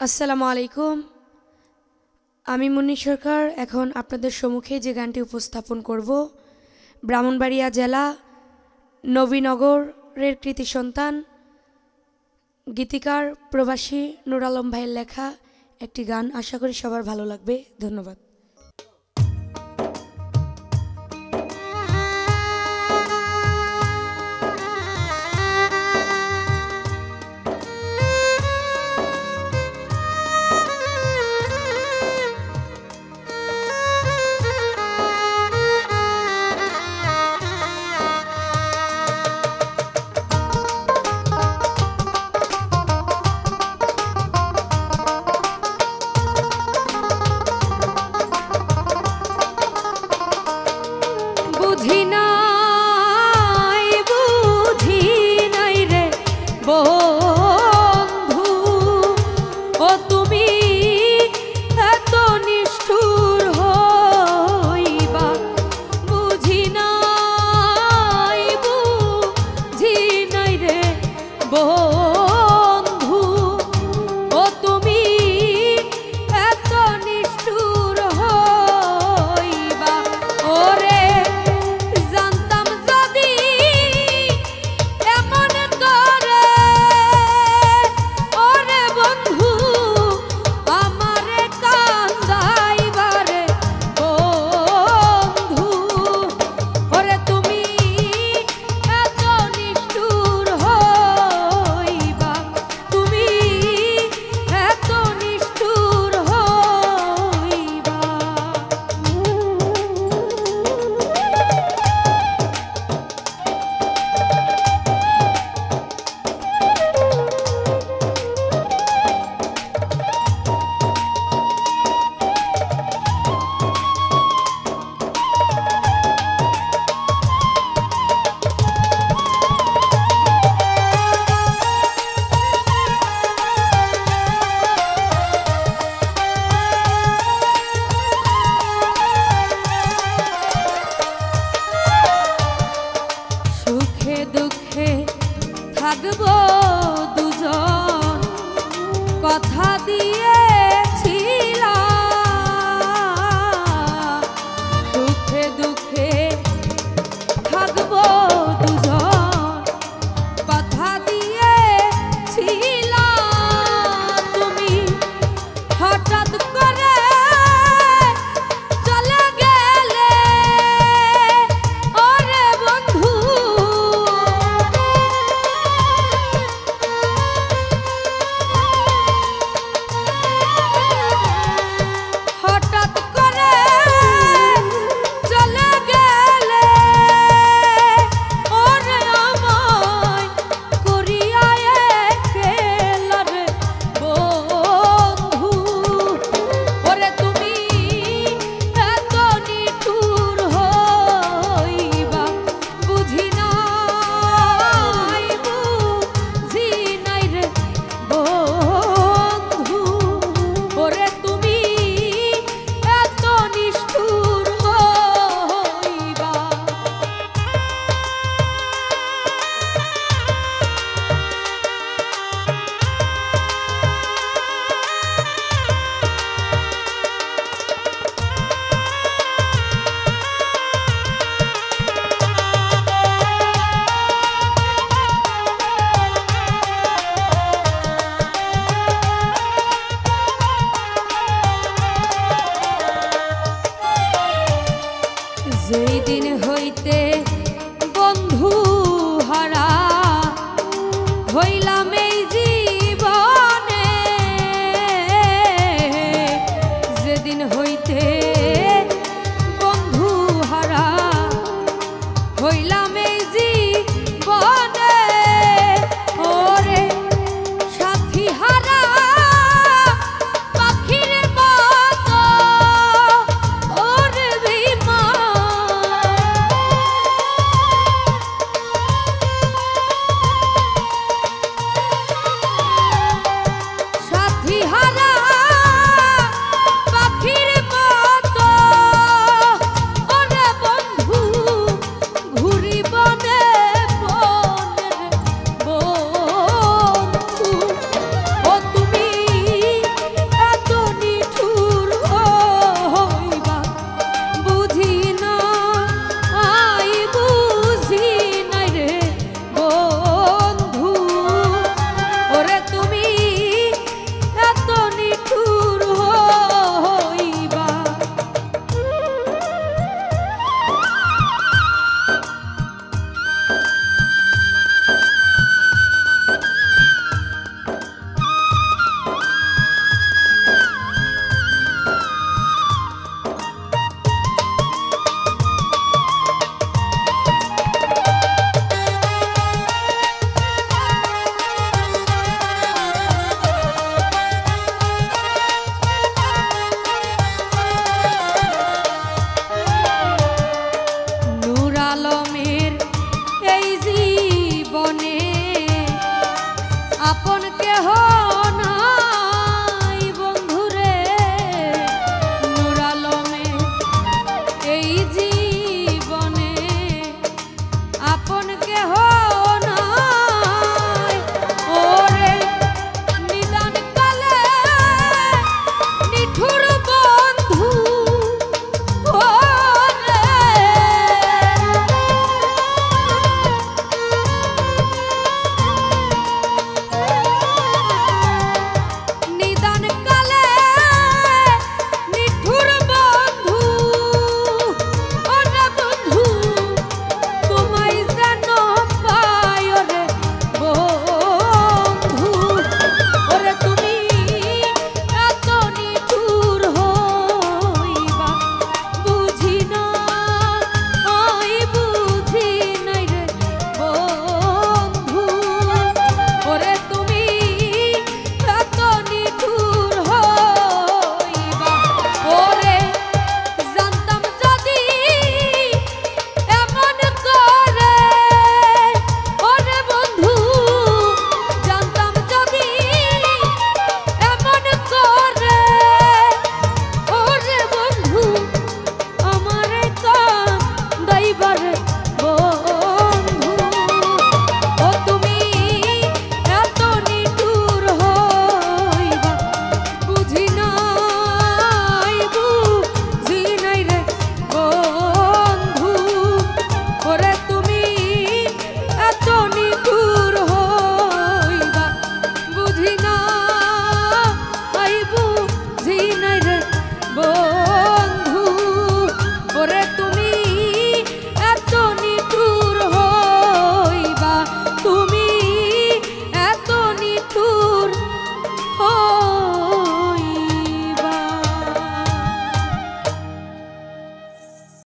আসসালামু আলাইকুম। আমি মুন্নি সরকার, এখন আপনাদের সম্মুখে যে গানটি উপস্থাপন করব। ব্রাহ্মণবাড়িয়া জেলা, নবীনগরের কৃতি সন্তান, গীতিকার প্রবাসী নুর আলম ভাইয়ের লেখা একটি গান। আশা করি সবার ভালো লাগবে। ধন্যবাদ। tu. হইতে